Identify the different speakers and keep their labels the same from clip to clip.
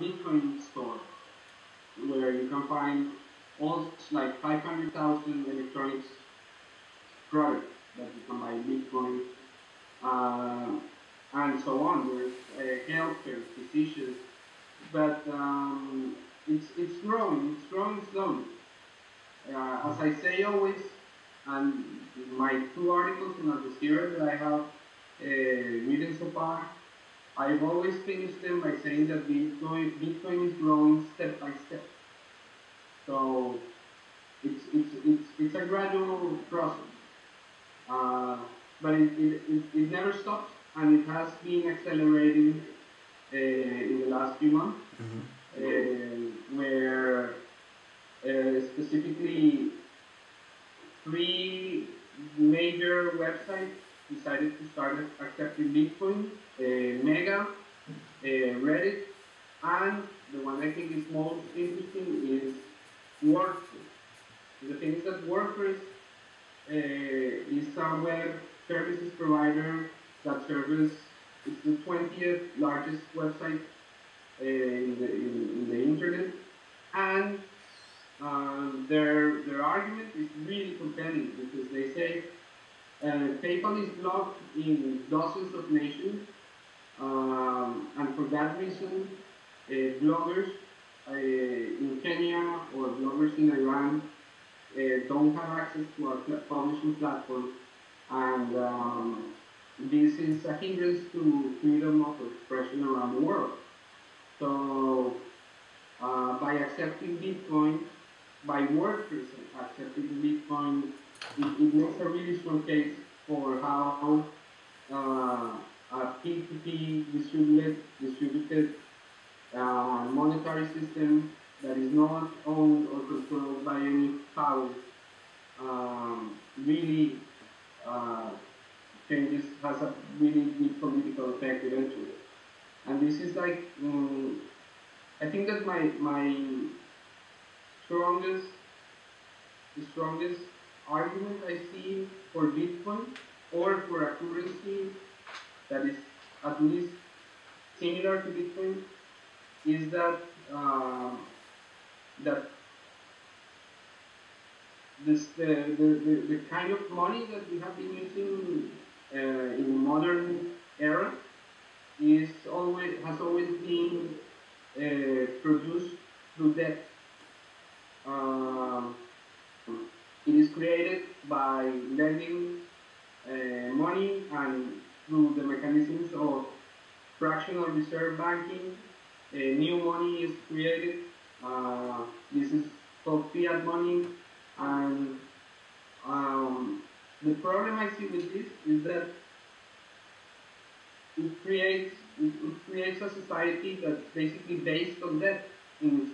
Speaker 1: Bitcoin store where you can find all like 500,000 electronics products that you can buy Bitcoin uh, and so on. There's uh, healthcare, physicians, but um, it's it's growing. It's growing slowly. Uh, as I say always, and my two articles in Al that I have uh, written so far, I've always finished them by saying that Bitcoin, Bitcoin is growing step by step. So it's, it's, it's, it's a gradual process. Uh, but it, it, it, it, never stops and it has been accelerating uh, in the last few months, mm -hmm. uh, where uh, specifically three major websites decided to start accepting Bitcoin, uh, Mega, uh, Reddit, and the one I think is most interesting is WordPress. The thing is that WordPress uh, is a web services provider that serves it's the 20th largest website uh, in, the, in, in, the internet, and uh, their their argument is really compelling because they say PayPal is blocked in dozens of nations, um, and for that reason, uh, bloggers uh, in Kenya or bloggers in Iran uh, don't have access to our publishing platform, and um, this is a hindrance to freedom of expression around the world. So, uh, by accepting Bitcoin, by WordPress accepting Bitcoin, it, it, makes a really strong case for how uh, a P2P distributed, distributed uh, monetary system that is not owned or controlled by any power um, really uh, changes, has a really big political effect eventually. And this is like, um, I think that my, my strongest, the strongest argument I see for Bitcoin or for a currency that is at least similar to Bitcoin is that uh, that this the, the, the, the, kind of money that we have been using uh, in the modern era is always has always been uh, produced through debt. Uh, it is created by lending uh, money and through the mechanisms of fractional reserve banking, uh, new money is created. Uh, this is called fiat money, and um, the problem I see with this is that it creates it, creates a society that's basically based on debt. In,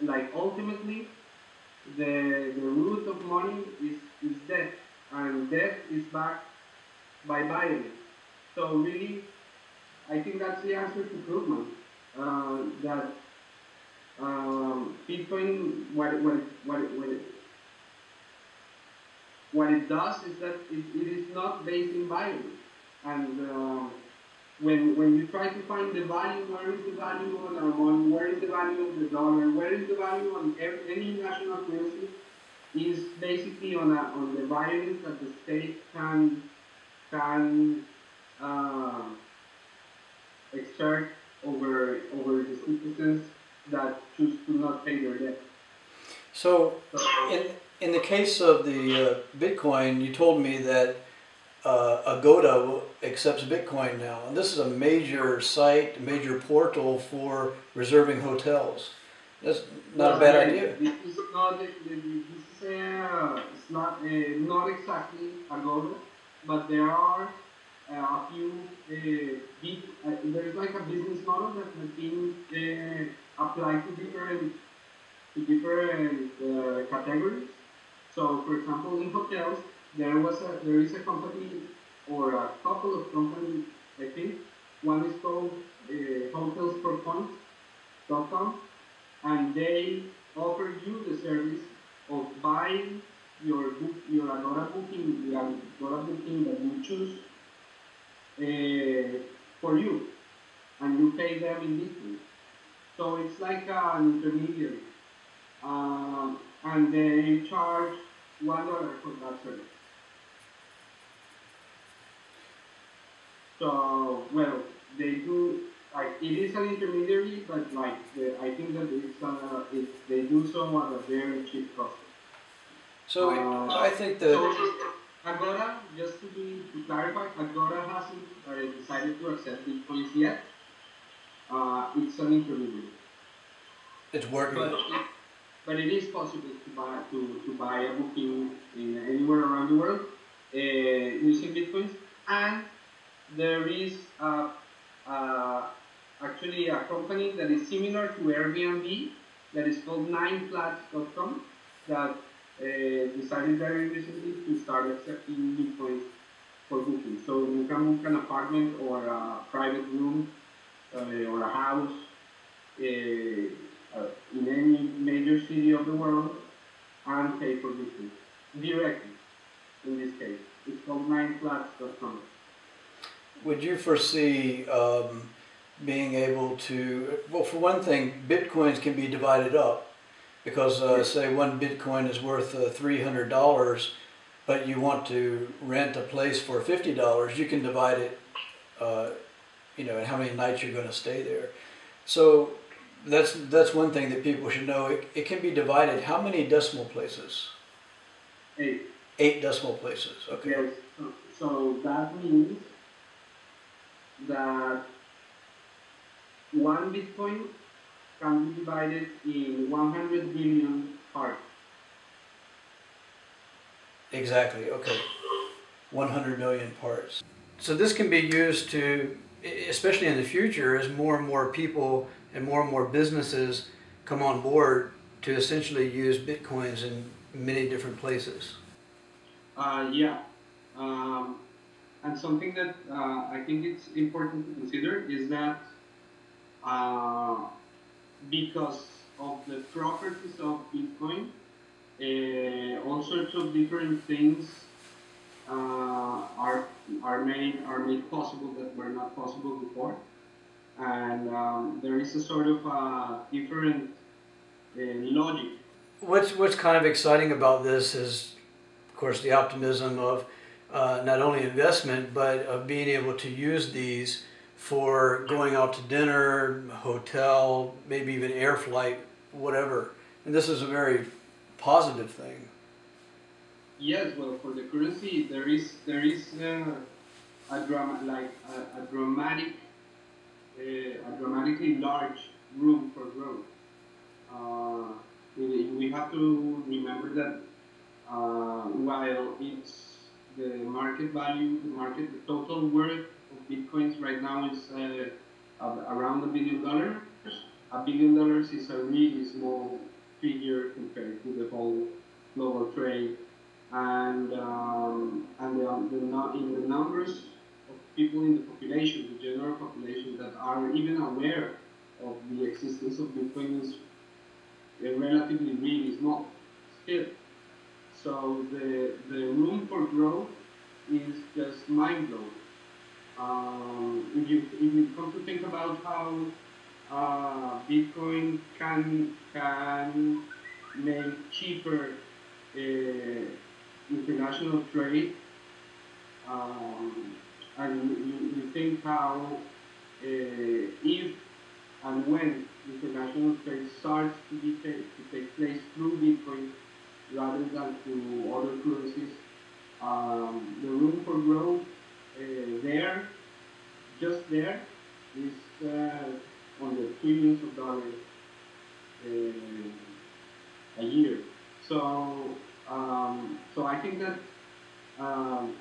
Speaker 1: like ultimately, the the root of money is, is debt, and debt is backed by violence. So really, I think that's the answer to Krugman. Uh, that um, Bitcoin, what, what, what, what, it, what it does is that it, it is not based in violence. And uh, when, when you try to find the value, where is the value on our money, where is the value of the dollar, where is the value on every, any national currency, is basically on, a, on the violence that the state can, can uh, exert over, over the citizens that choose to not pay their debt.
Speaker 2: So, in, in the case of the uh, Bitcoin, you told me that uh, Agoda accepts Bitcoin now, and this is a major site, major portal for reserving hotels. That's not a bad idea.
Speaker 1: This is not, this is, uh, it's not, uh, not exactly Agoda, but there are uh, a few uh, big, uh, there's like a business model that has been applied to different, to different categories. So, for example, in hotels, there was a, there is a company or a couple of companies, I think. One is called uh, and they offer you the service of buying your book, your Agoda booking, the Agoda booking that you choose uh, for you, and you pay them in Bitcoin. So it's like an intermediary. Um, and they charge one dollar for that service. So, well, they do, like, it is an intermediary, but like, the, I think that it's, uh, it, they do so at a very cheap cost.
Speaker 2: So
Speaker 1: Uh,
Speaker 2: I think
Speaker 1: So,
Speaker 2: that,
Speaker 1: Agoda, just to be, to clarify, Agoda hasn't uh, decided to accept Bitcoins yet. Uh, it's an intermediary.
Speaker 2: it's working.
Speaker 1: But, but it is possible to buy, to, to buy a booking in anywhere around the world uh, using Bitcoins. And there is uh, uh, actually a company that is similar to Airbnb that is called nineflats.com that uh, decided very recently to start accepting Bitcoins for booking. So you can book an apartment or a private room uh, or a house uh, uh, in any major city of the world and pay for Bitcoin directly. In this case, it's called nineflats.com.
Speaker 2: Would you foresee um, being able to, well, for one thing, bitcoins can be divided up because, uh,
Speaker 1: Yes.
Speaker 2: say, one bitcoin is worth uh, $300, but you want to rent a place for $50, you can divide it, uh, you know, and how many nights you're going to stay there. So that's that's one thing that people should know. It, it can be divided. How many decimal places?
Speaker 1: Hey,
Speaker 2: Eight decimal places. Okay.
Speaker 1: yes, so, so that means that one Bitcoin can be divided in 100 billion parts.
Speaker 2: Exactly, okay. 100 million parts. So this can be used to, especially in the future, as more and more people and more and more businesses come on board to essentially use bitcoins in many different places.
Speaker 1: Uh, yeah. Um, and something that uh, I think it's important to consider is that uh, because of the properties of Bitcoin, uh, all sorts of different things uh, are are made are made possible that were not possible before, and um, there is a sort of uh, different uh, logic.
Speaker 2: What's, what's kind of exciting about this is, of course, the optimism of uh, not only investment, but of being able to use these for going out to dinner, hotel, maybe even air flight, whatever. And this is a very positive thing.
Speaker 1: Yes, well, for the currency, there is there is uh, a drama like a, a dramatic, uh, a dramatically large room for growth. Uh, we, have to remember that uh, while it's the market value, the market, the total worth of bitcoins right now is uh, around a billion dollars. A billion dollars is a really small figure compared to the whole global trade and um, and the, the, in the numbers of people in the population, the general population that are even aware of the existence of Bitcoin is uh, relatively really small still. So the the room for growth is just mind blowing. Um, if you if you come to think about how uh, Bitcoin can can make cheaper uh, international trade, um, and you, you think how uh, if and when international trade starts to, be to take place through Bitcoin rather than to other currencies, um, the room for growth uh, there, just there, is uh, on the trillions of dollars uh, a year. So, um, so I think that um,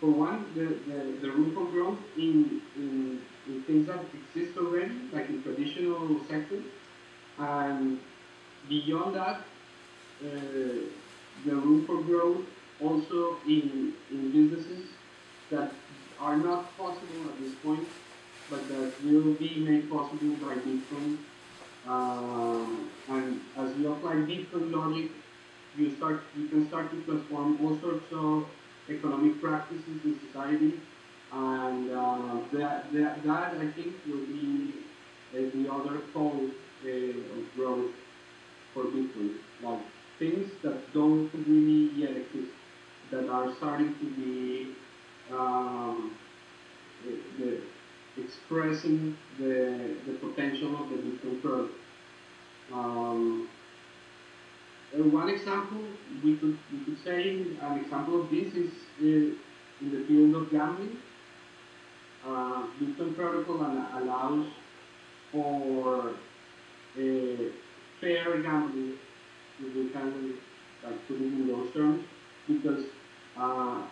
Speaker 1: for one, the, the, the room for growth in, in, in things that exist already, like in traditional sectors, and beyond that, the room for growth also in, in businesses that are not possible at this point, but that will be made possible by Bitcoin. Um, and as you apply Bitcoin logic, you start you can start to transform all sorts of economic practices in society, and uh, that, that that I think will be the other pole uh, of growth for Bitcoin. Like things that don't really yet exist, that are starting to be um, the, the expressing the, the potential of the product. Um, one example we could we could say an example of this is uh, in the field of gambling. Uh, Bitcoin protocol al- allows for uh, fair gambling, we can like put it in those terms, because uh,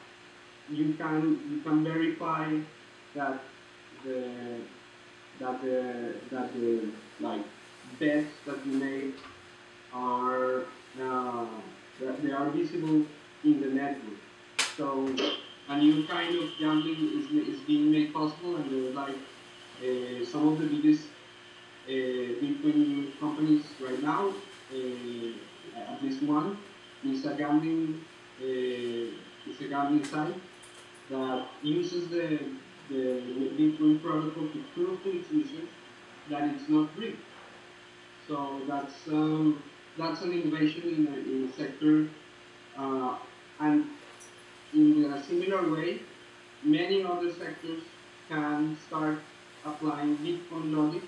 Speaker 1: you can you can verify that the that the that the like bets that you made are uh, that they are visible in the network. So a new kind of gambling is, is being made possible, and there's like uh, some of the biggest uh, Bitcoin companies right now. Uh, at least one is a gambling uh, is a gambling site that uses the the Bitcoin protocol to prove to its users that it's not rigged. So that's um, that's an innovation in a, in a sector, uh, and in a similar way, many other sectors can start applying Bitcoin logic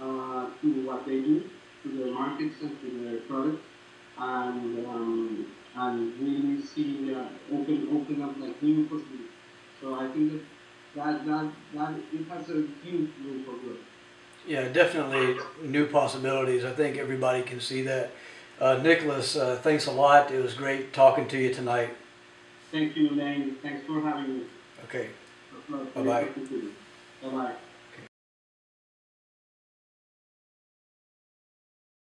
Speaker 1: uh, to what they do, to their markets and to their products, and um, and really see uh, open open up like new possibilities. So I think that that that, that it has a huge room for growth.
Speaker 2: Yeah, definitely new possibilities. I think everybody can see that. Uh, Nicolas, uh, thanks a lot. It was great talking to you tonight.
Speaker 1: Thank you, Layne. Thanks for having me.
Speaker 2: Okay.
Speaker 1: Bye
Speaker 2: Bye-bye.
Speaker 1: Bye bye.